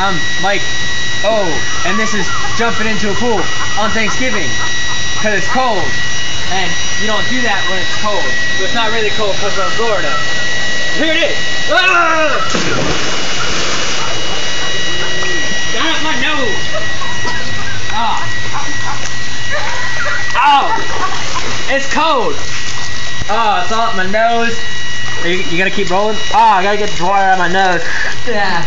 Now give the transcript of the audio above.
I'm Mike. Oh, and this is jumping into a pool on Thanksgiving because it's cold, and you don't do that when it's cold. So it's not really cold because we're in Florida. Here it is. Ah! Got up my nose. Ah. Ow! It's cold. Oh, it's all up my nose. You, you gonna keep rolling. Oh, I gotta get the water out of my nose. Yeah.